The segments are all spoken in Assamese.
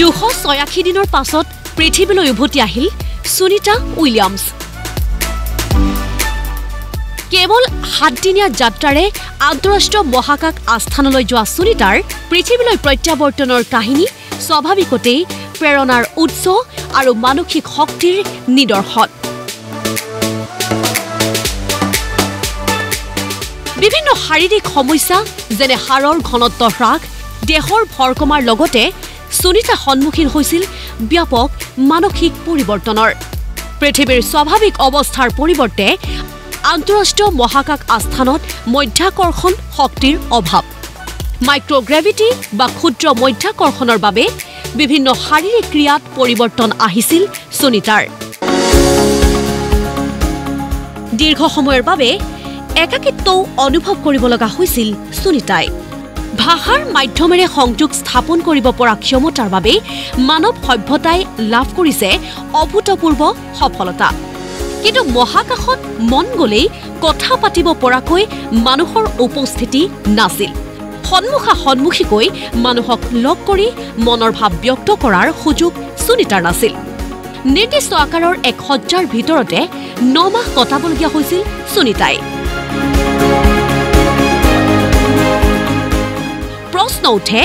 দুশ ছয়াশী দিনৰ পাছত পৃথিৱীলৈ উভতি আহিল সুনীতা উইলিয়ামছ। কেৱল সাতদিনীয়া যাত্ৰাৰে আন্তঃৰাষ্ট্ৰীয় মহাকাশ আস্থানলৈ যোৱা সুনীতাৰ পৃথিৱীলৈ প্ৰত্যাৱৰ্তনৰ কাহিনী স্বাভাৱিকতেই প্ৰেৰণাৰ উৎস আৰু মানসিক শক্তিৰ নিদৰ্শন। বিভিন্ন শাৰীৰিক সমস্যা যেনে হাড়ৰ ঘনত্ব হ্ৰাস দেহৰ ভৰ কমাৰ লগতে সুনীতা সন্মুখীন হৈছিল ব্যাপক মানসিক পৰিৱৰ্তনৰ। পৃথিৱীৰ স্বাভাৱিক অৱস্থাৰ পৰিৱৰ্তে আন্তঃৰাষ্ট্ৰীয় মহাকাশ আস্থানত মধ্যাকৰ্ষণ শক্তিৰ অভাৱ। মাইক্ৰগ্ৰেভিটি বা ক্ষুদ্ৰ মধ্যাকৰ্ষণৰ বাবে বিভিন্ন শাৰীৰিক ক্ৰিয়াত পৰিৱৰ্তন আহিছিল সুনীতাৰ। দীৰ্ঘ সময়ৰ বাবে একাকিত্বও অনুভৱ কৰিব লগা হৈছিল সুনীতাই। ভাষাৰ মাধ্যমেৰে সংযোগ স্থাপন কৰিব পৰা ক্ষমতাৰ বাবে মানৱ সভ্যতাই লাভ কৰিছে অভূতপূৰ্ব সফলতা। কিন্তু মহাকাশত মন গলেই কথা পাতিব পৰাকৈ মানুহৰ উপস্থিতি নাছিল। সন্মুখা সন্মুখীকৈ মানুহক লগ কৰি মনৰ ভাৱ ব্যক্ত কৰাৰ সুযোগ সুনীতাৰ নাছিল। নিৰ্দিষ্ট আকাৰৰ এক সজ্জাৰ ভিতৰতে ন মাহ কটাবলগীয়া হৈছিল সুনীতাই। প্ৰশ্ন উঠে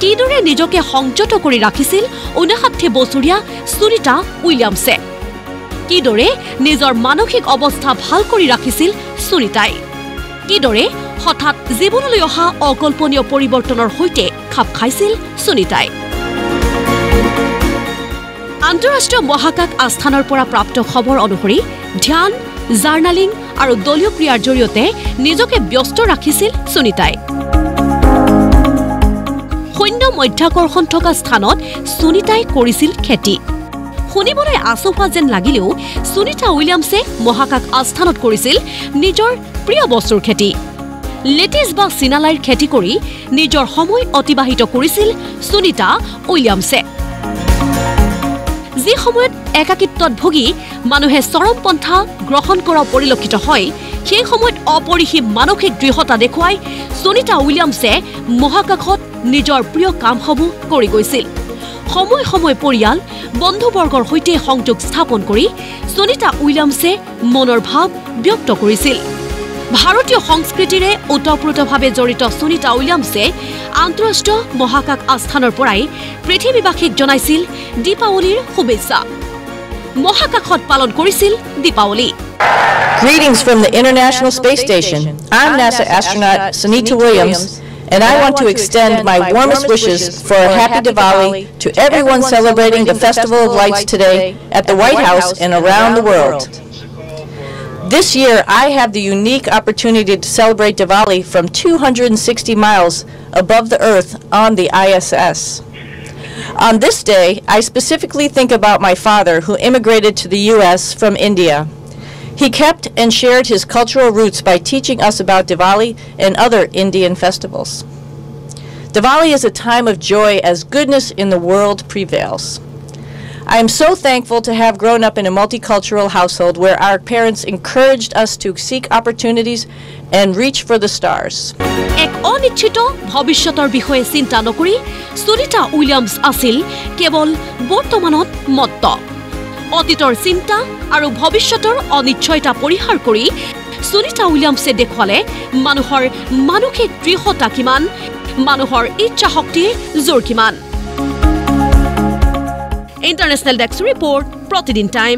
কিদৰে নিজকে সংযত কৰি ৰাখিছিল ঊনষাঠি বছৰীয়া সুনীতা উইলিয়ামছে? কিদৰে নিজৰ মানসিক অৱস্থা ভাল কৰি ৰাখিছিল সুনীতাই? কিদৰে হঠাৎ জীৱনলৈ অহা অকল্পনীয় পৰিৱৰ্তনৰ সৈতে খাপ খাইছিল সুনীতাই? আন্তঃৰাষ্ট্ৰীয় মহাকাশ আস্থানৰ পৰা প্ৰাপ্ত খবৰ অনুসৰি ধ্যান জাৰ্ণালিং আৰু দলীয় ক্ৰিয়াৰ জৰিয়তে নিজকে ব্যস্ত ৰাখিছিল সুনীতাই। শূন্য মধ্যাকৰ্ষণ থকা স্থানত সুনীতাই কৰিছিল খেতি। শুনিবলৈ আচোফা যেন লাগিলেও সুনীতা উইলিয়ামছে মহাকাশ আস্থানত কৰিছিল নিজৰ প্ৰিয় বস্তুৰ খেতি। লেটিছ বা চিনালাইৰ খেতি কৰি নিজৰ সময় অতিবাহিত কৰিছিল সুনীতা উইলিয়ামছে। যি সময়ত একাকিত্বত ভুগি মানুহে চৰমপন্থা গ্ৰহণ কৰা পৰিলক্ষিত হয়। সেই সময়ত অপৰিসীম মানসিক দৃঢ়তা দেখুৱাই সুনীতা উইলিয়ামছে মহাকাশত নিজৰ প্ৰিয় কামসমূহ কৰি গৈছিল। সময় সময় পৰিয়াল বন্ধুবৰ্গৰ সৈতে সংযোগ স্থাপন কৰি সুনীতা উইলিয়ামছে মনৰ ভাৱ ব্যক্ত কৰিছিল। ভাৰতীয় সংস্কৃতিৰে ওতঃপ্ৰোতভাৱে জড়িত সুনীতা উইলিয়ামছে আন্তঃৰাষ্ট্ৰীয় মহাকাশ আস্থানৰ পৰাই পৃথিৱীবাসীক জনাইছিল দীপাৱলীৰ শুভেচ্ছা মহাকাশত পালন কৰিছিল Deepawali Greetings from the International Space Station. I'm NASA astronaut Sunita Williams, and I want to extend my warmest wishes for a happy Diwali to everyone celebrating the Festival of Lights today at the White House and around the world. This year, I have the unique opportunity to celebrate Diwali from 260 miles above the Earth on the ISS. On this day, I specifically think about my father who immigrated to the U.S. from India. He kept and shared his cultural roots by teaching us about Diwali and other Indian festivals. Diwali is a time of joy as goodness in the world prevails. I am so thankful to have grown up in a multicultural household where our parents encouraged us to seek opportunities and reach for the stars. এক অনিশ্চিত ভৱিষ্যতৰ বিষয়ে চিন্তা নকৰি সুনীতা উইলিয়ামছ আছিল কেৱল বৰ্তমানত মত্ত অতীতৰ চিন্তা আৰু ভৱিষ্যতৰ অনিশ্চয়তা পৰিহাৰ কৰি সুনীতা উইলিয়ামছে দেখুৱালে মানুহৰ মানসিক দৃঢ়তা কিমান মানুহৰ ইচ্ছা শক্তিৰ জোৰ কিমান ইণ্টাৰনেশ্যনেল ডেস্ক ৰিপৰ্ট প্ৰতিদিন টাইম